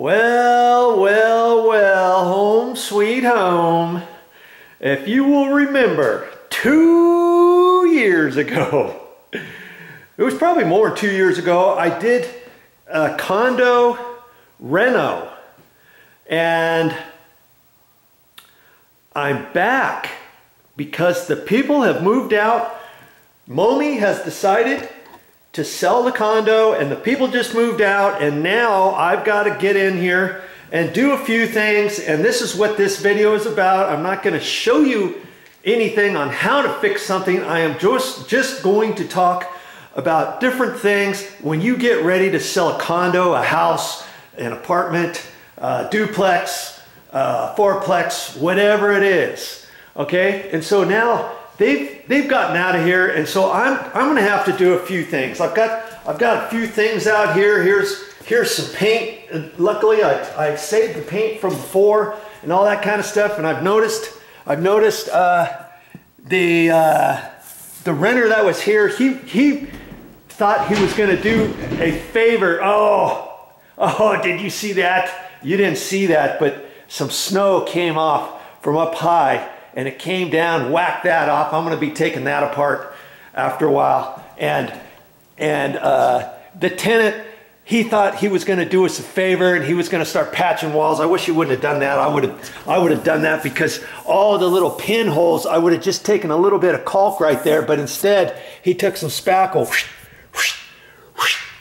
Well, well, well, home sweet home. If you will remember, two years ago, it was probably more than two years ago, I did a condo reno. And I'm back because the people have moved out. Momi has decided to sell the condo and the people just moved out and now I've got to get in here and do a few things and this is what this video is about. I'm not going to show you anything on how to fix something. I am just, just going to talk about different things when you get ready to sell a condo, a house, an apartment, duplex, fourplex, whatever it is. Okay, and so now they've they've gotten out of here, and so I'm I'm gonna have to do a few things. I've got I've got a few things out here. Here's here's some paint. Luckily, I I saved the paint from before and all that kind of stuff. And I've noticed I've noticed uh, the uh, the renter that was here. He he thought he was gonna do a favor. Oh oh, did you see that? You didn't see that, but some snow came off from up high and it came down, whacked that off. I'm going to be taking that apart after a while. And, and uh, the tenant, he thought he was going to do us a favor and he was going to start patching walls. I wish he wouldn't have done that. I would have, I would have done that because all the little pinholes, I would have just taken a little bit of caulk right there. But instead, he took some spackle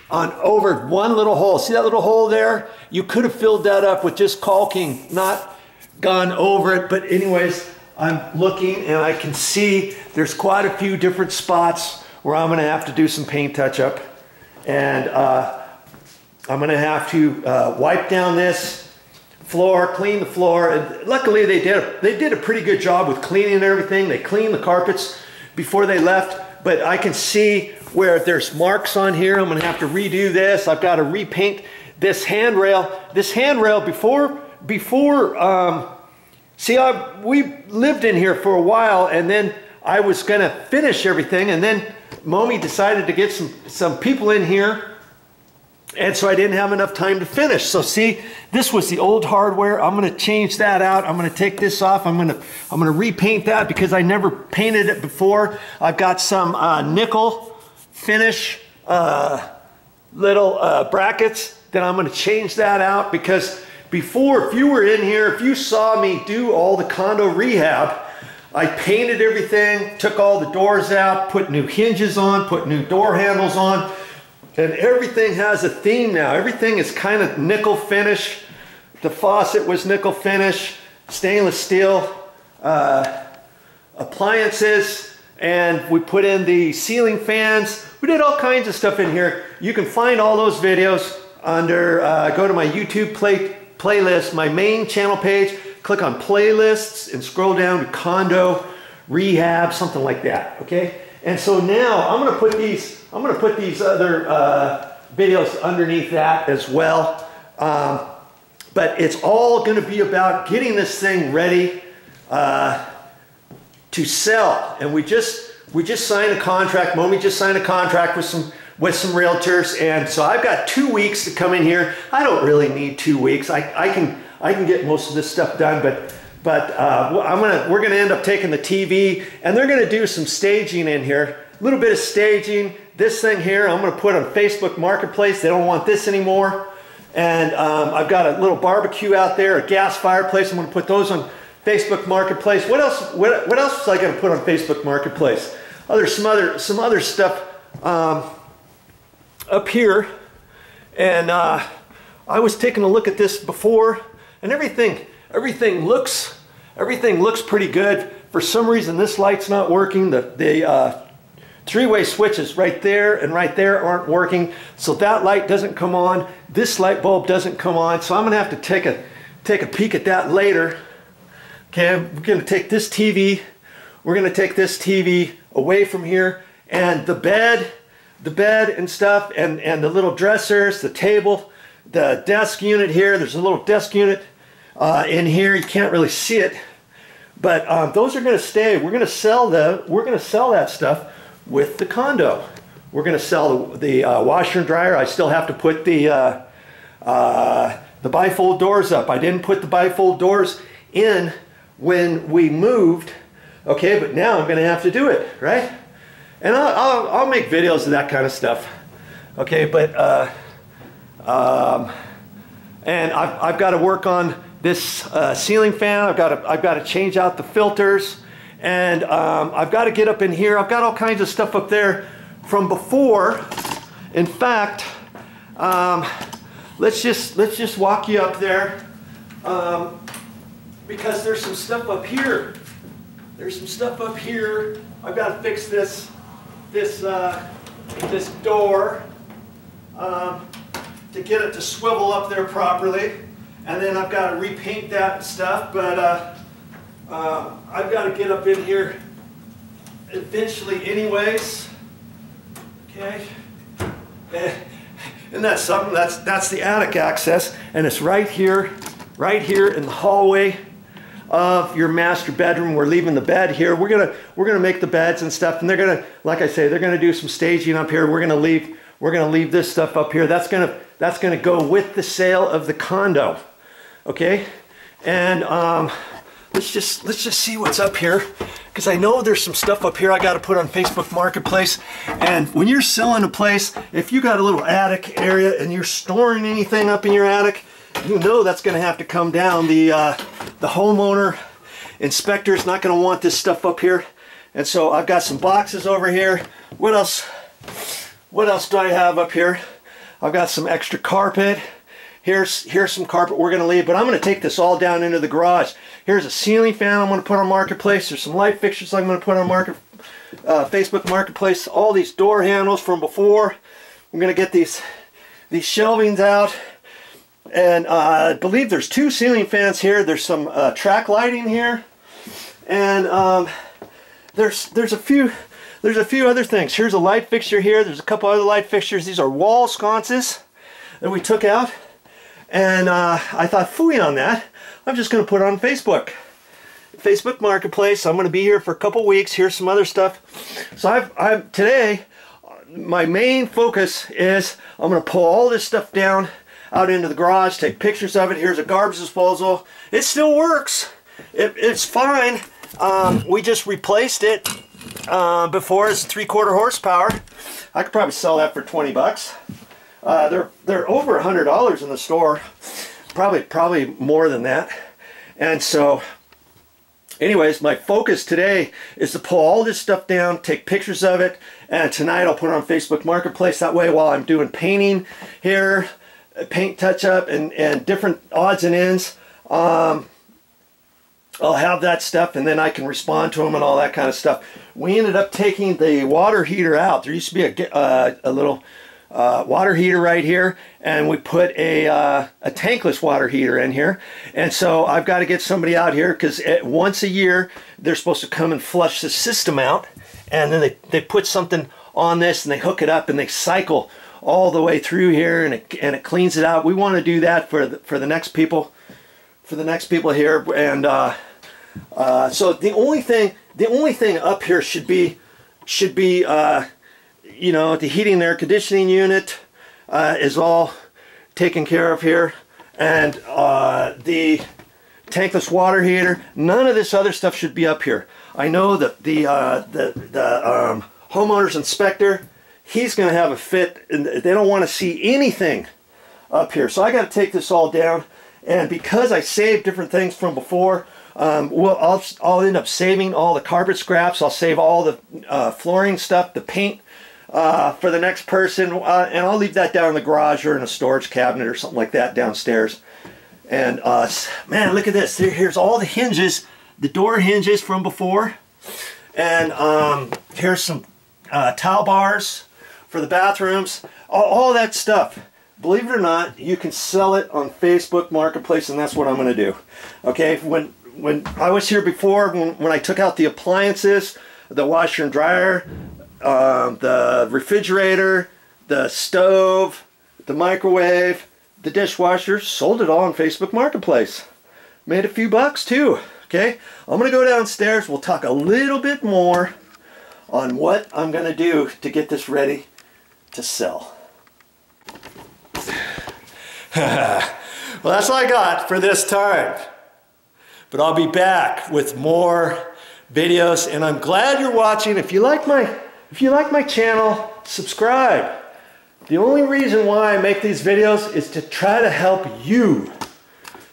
on over one little hole. See that little hole there? You could have filled that up with just caulking, not gone over it. But anyways, I'm looking and I can see there's quite a few different spots where I'm gonna have to do some paint touch up. And uh, I'm gonna have to uh, wipe down this floor, clean the floor. And luckily they did, a, they did a pretty good job with cleaning everything. They cleaned the carpets before they left, but I can see where there's marks on here. I'm gonna have to redo this. I've gotta repaint this handrail. This handrail before, before, um, See, I, we lived in here for a while and then I was going to finish everything and then Momi decided to get some, some people in here and so I didn't have enough time to finish. So see, this was the old hardware. I'm going to change that out. I'm going to take this off. I'm going to I'm going to repaint that because I never painted it before. I've got some uh, nickel finish uh, little uh, brackets Then I'm going to change that out because before, if you were in here, if you saw me do all the condo rehab, I painted everything, took all the doors out, put new hinges on, put new door handles on, and everything has a theme now. Everything is kind of nickel finish. The faucet was nickel finish, stainless steel uh, appliances, and we put in the ceiling fans. We did all kinds of stuff in here. You can find all those videos under, uh, go to my YouTube play, playlist, my main channel page, click on playlists and scroll down to condo, rehab, something like that, okay? And so now I'm gonna put these, I'm gonna put these other uh, videos underneath that as well. Um, but it's all gonna be about getting this thing ready uh, to sell. And we just, we just signed a contract, Momi just signed a contract with some with some realtors. And so I've got two weeks to come in here. I don't really need two weeks. I, I can I can get most of this stuff done, but but uh, I'm gonna we're gonna end up taking the TV and they're gonna do some staging in here. A little bit of staging. This thing here, I'm gonna put on Facebook Marketplace. They don't want this anymore. And um, I've got a little barbecue out there, a gas fireplace. I'm gonna put those on Facebook Marketplace. What else? What, what else was I gonna put on Facebook Marketplace? Other some other some other stuff. Um, up here and uh, I was taking a look at this before and everything everything looks everything looks pretty good. For some reason this light's not working. The, the uh, three-way switches right there and right there aren't working. So that light doesn't come on. This light bulb doesn't come on. So I'm gonna have to take a take a peek at that later. Okay we're gonna take this TV we're gonna take this TV away from here. And the bed the bed and stuff and, and the little dressers, the table, the desk unit here. There's a little desk unit uh, in here. You can't really see it. But um, those are going to stay. We're going to sell the. We're going to sell that stuff with the condo. We're going to sell the, the uh, washer and dryer. I still have to put the uh, Uh, the bifold doors up. I didn't put the bifold doors in when we moved. Okay, but now I'm going to have to do it, right? And I'll, I'll, I'll, make videos of that kind of stuff. Okay, but, uh, um, and I've, I've got to work on this uh, ceiling fan. I've got to, I've got to change out the filters. And um, I've got to get up in here. I've got all kinds of stuff up there from before. In fact, um, let's just let's just walk you up there um, because there's some stuff up here. There's some stuff up here. I've got to fix this this uh, this door um, to get it to swivel up there properly, and then I've got to repaint that stuff. But uh, uh, I've got to get up in here eventually, anyways. Okay. And, isn't that something? That's, that's the attic access, and it's right here, right here in the hallway of your master bedroom. We're leaving the bed here. We're gonna we're gonna make the beds and stuff, and they're gonna, like I say, they're gonna do some staging up here. We're gonna leave we're gonna leave this stuff up here. That's gonna that's gonna go with the sale of the condo, okay? And um, let's just let's just see what's up here because I know there's some stuff up here I got to put on Facebook Marketplace. And when you're selling a place, if you got a little attic area and you're storing anything up in your attic, you know that's going to have to come down. The uh, the homeowner inspector is not going to want this stuff up here. And so I've got some boxes over here. What else? What else do I have up here? I've got some extra carpet. Here's, here's some carpet we're going to leave, but I'm going to take this all down into the garage. Here's a ceiling fan I'm going to put on Marketplace. There's some light fixtures I'm going to put on Market, uh, Facebook Marketplace. All these door handles from before. I'm going to get these, these shelvings out. And uh, I believe there's two ceiling fans here. There's some uh, track lighting here. And um, there's, there's a few there's a few other things. Here's a light fixture here. There's a couple other light fixtures. These are wall sconces that we took out. And uh, I thought, fooey on that, I'm just going to put on Facebook. Facebook Marketplace. I'm going to be here for a couple weeks. Here's some other stuff. So I've, I've today, my main focus is I'm going to pull all this stuff down out into the garage, take pictures of it. Here's a garbage disposal. It still works. It, it's fine. Um, we just replaced it uh, before. It's three quarter horsepower. I could probably sell that for 20 bucks. Uh, they're they're over a hundred dollars in the store, probably probably more than that. And so, anyways, my focus today is to pull all this stuff down, take pictures of it, and tonight I'll put it on Facebook Marketplace. That way, while I'm doing painting here, paint touch up, and and different odds and ends. Um, I'll have that stuff and then I can respond to them and all that kind of stuff. We ended up taking the water heater out. There used to be a, uh, a little uh, water heater right here and we put a, uh, a tankless water heater in here and so I've got to get somebody out here because once a year they're supposed to come and flush the system out and then they, they put something on this and they hook it up and they cycle all the way through here and it, and it cleans it out we want to do that for the, for the next people for the next people here and uh, uh, so the only thing the only thing up here should be should be uh, you know, the heating and air conditioning unit uh, is all taken care of here. And uh, the tankless water heater, none of this other stuff should be up here. I know that the, uh, the, the um, homeowner's inspector, he's going to have a fit and they don't want to see anything up here. So I got to take this all down. And because I saved different things from before, um, well, I'll, I'll end up saving all the carpet scraps. I'll save all the uh, flooring stuff, the paint uh, for the next person, uh, and I'll leave that down in the garage or in a storage cabinet or something like that downstairs. And uh, man, look at this. here's all the hinges, the door hinges from before. And um, here's some uh, towel bars for the bathrooms, all, all, that stuff. Believe it or not, you can sell it on Facebook Marketplace, and that's what I'm going to do. Okay, when when I was here before, when, when I took out the appliances, the washer and dryer, um, the refrigerator, the stove, the microwave, the dishwasher, sold it all on Facebook Marketplace. Made a few bucks too. Okay, I'm gonna go downstairs. We'll talk a little bit more on what I'm gonna do to get this ready to sell. well, that's all I got for this time. But I'll be back with more videos and I'm glad you're watching. If you like my if you like my channel, subscribe. The only reason why I make these videos is to try to help you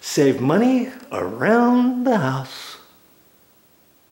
save money around the house.